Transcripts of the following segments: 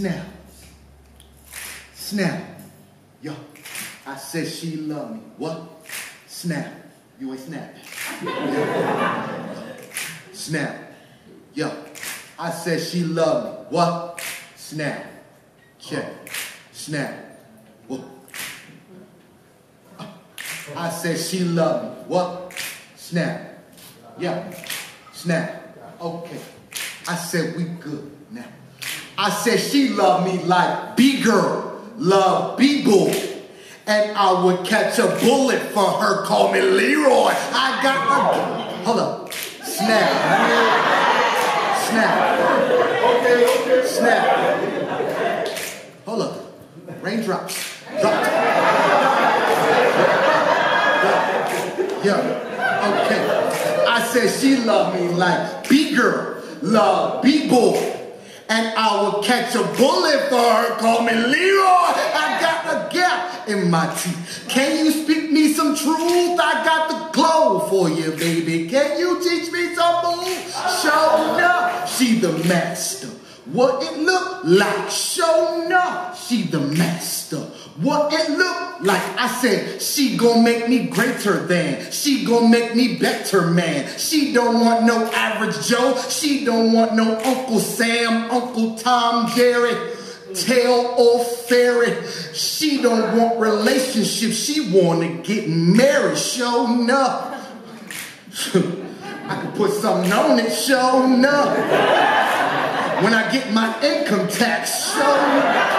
snap, snap. Yo, I said she love me. What? Snap. You ain't snapping. snap. Yo, I said she love me. What? Snap. Check. Snap. What? I said she love me. What? Snap. Yeah. Snap. Okay. I said we good now. I said she love me like B girl, love B boy. And I would catch a bullet for her, call me Leroy. I got a hold up. Snap. Snap. Okay. Snap. Hold up. Raindrops. Drop. Yeah. Okay. I said she love me like B girl, love B boy. And I will catch a bullet for her. Call me Leroy. I got a gap in my teeth. Can you speak me some truth? I got the glow for you, baby. Can you teach me some move? Show up. She the master. What it look like? Show up. She the master. What it look like? I said, she gon' make me greater than. She gon' make me better, man. She don't want no average Joe. She don't want no Uncle Sam, Uncle Tom, Jerry. Tail or fairy. She don't want relationships. She wanna get married. Show up. I can put something on it. Show up. When I get my income tax, show up.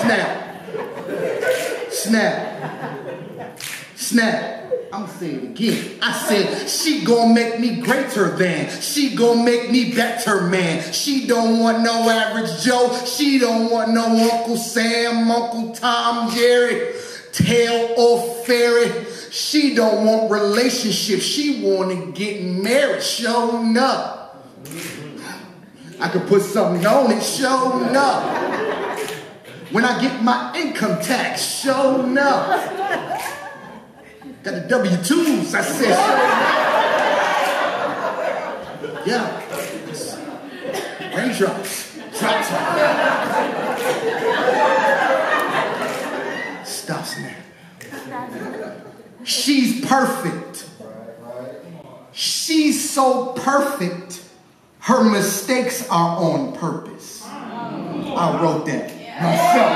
Snap. Snap. Snap. I'm gonna say it again. I said, she gonna make me greater than. She gonna make me better, man. She don't want no average Joe. She don't want no Uncle Sam, Uncle Tom, Jerry, tail or fairy. She don't want relationships. She wanna get married. Showing up. I could put something on it. Showing up. When I get my income tax, showing up. Got the W-2s, I said, Yeah. Raindrops. Drop top. Stop snapping. She's perfect. She's so perfect, her mistakes are on purpose. I wrote that myself.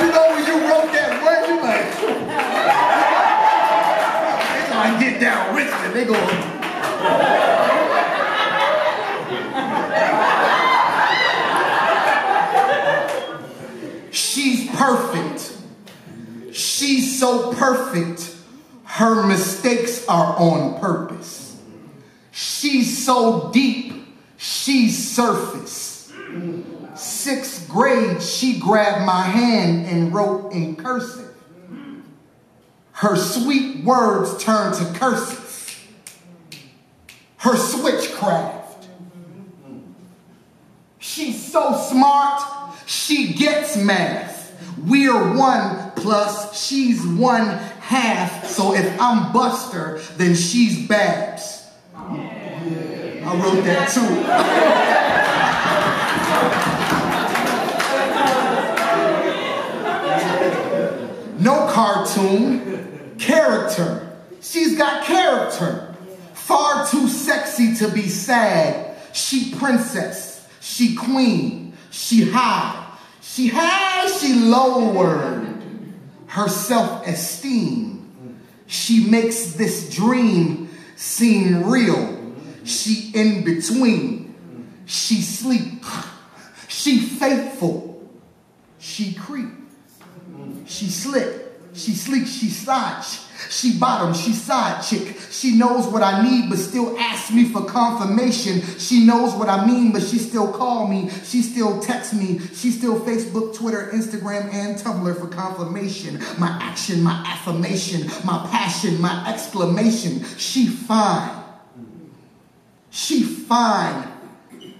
You know when you that you like, they get down rich and they. She's perfect. She's so perfect, her mistakes are on purpose. She's so deep, she's surface. Sixth grade, she grabbed my hand and wrote in cursive. Her sweet words turned to curses. Her switchcraft. She's so smart, she gets math. We're one plus, she's one half. So if I'm Buster, then she's Babs. I wrote that too. No cartoon, character. She's got character. Far too sexy to be sad. She princess, she queen, she high. She has, she lowered her self-esteem. She makes this dream seem real. She in between. She sleep. She faithful. She creep. She slick. She sleek. She slide. She bottom. She side chick. She knows what I need, but still asks me for confirmation. She knows what I mean, but she still call me. She still text me. She still Facebook, Twitter, Instagram, and Tumblr for confirmation. My action, my affirmation, my passion, my exclamation. She fine. She fine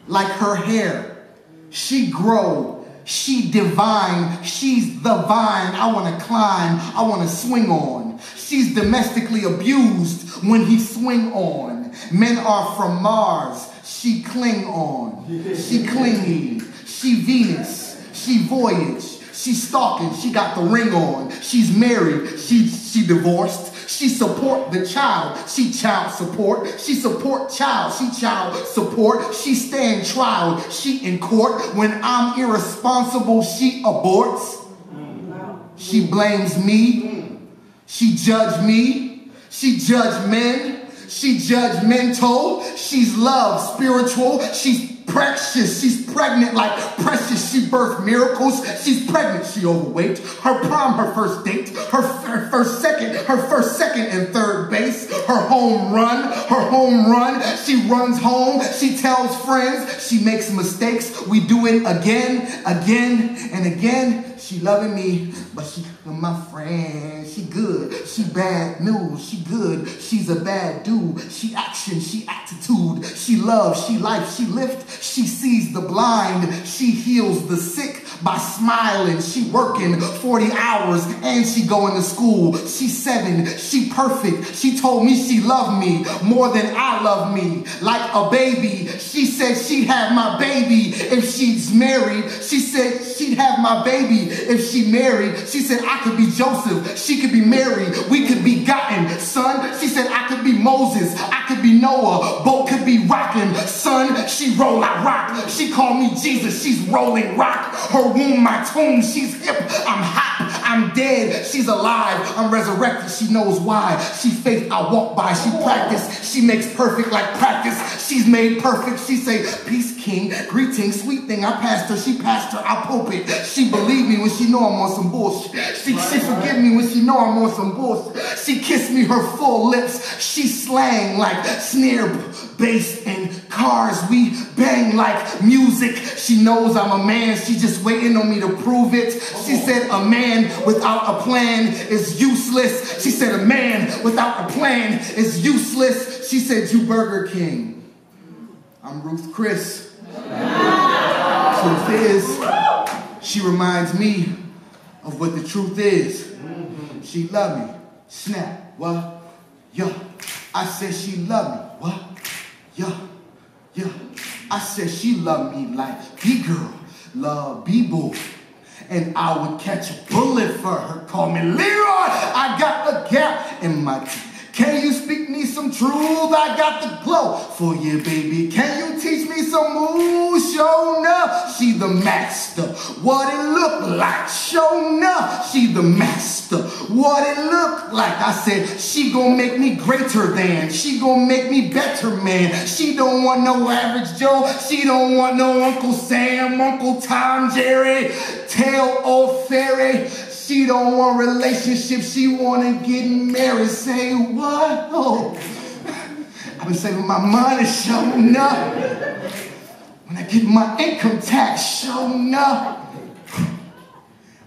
like her hair. She grow. She divine. She's the vine I want to climb, I want to swing on. She's domestically abused when he swing on. Men are from Mars, she cling on. She clingy, she Venus, she voyage. She stalking, she got the ring on. She's married, she she divorced. She support the child. She child support. She support child. She child support. She stand trial. She in court. When I'm irresponsible, she aborts. She blames me. She judge me. She judge men. She judgmental. She's love, spiritual. She's precious. She's pregnant like precious. She birthed miracles. She's pregnant. She overweight. Her prom, her first date, her, her first second, her first second and third base, her home run, her home run. She runs home. She tells friends. She makes mistakes. We do it again, again, and again. She loving me, but she my friend. She good. She bad news. She good. She's a bad dude. She action. She attitude. She love. She life. She lift. She sees the blind. She heals the sick by smiling. She working 40 hours and she going to school. She's seven. She perfect. She told me she loved me more than I love me. Like a baby. She said she'd have my baby if she's married. She said she'd have my baby if she married. She said I could be Joseph. She could be Mary. We could be gotten. Son, she said I could be Moses. I could be Noah. Boat could be rocking. Son, she roll like rock. She called me Jesus. She's rolling rock. Her womb, my tomb. She's hip. I'm hot. I'm dead. She's alive. I'm resurrected. She knows why. She faith I walk by. She practice. She makes perfect like practice. She's made perfect. She say, peace, king. Greetings, sweet thing. I passed her. She passed her. I pulpit. She believe me when she know I'm on some bullshit. She, she forgive me when she know I'm on some bullshit. She kissed me her full lips. She slang like snare bass and cars. We bang like music. She knows I'm a man. She just waiting on me to prove it. She said a man without a plan is useless. She said a man without a plan is useless. She said you Burger King. I'm Ruth Chris. Truth is, she reminds me of what the truth is. She love me. Snap. What? Yeah. I said she love me. What? Yeah. Yeah. I said she love me like B-girl love B-boy. And I would catch a bullet for her. Call me Leroy. I got a gap in my teeth. Can you speak some truth? I got the glow for you, baby. Can you teach me some moves? Sho'nuff, she the master. What it look like? Sho'nuff, she the master. What it look like? I said, she gonna make me greater than. She gonna make me better, man. She don't want no average Joe. She don't want no Uncle Sam, Uncle Tom, Jerry, Tail Old Fairy. She don't want relationships. She want to get married. Say what? Oh, I've been saving my money, showing up. When I get my income tax, showing up.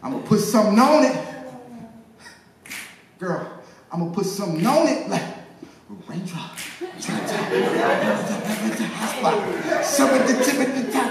I'm going to put something on it. Girl, I'm going to put something on it like raindrop. Something the tip at the top top.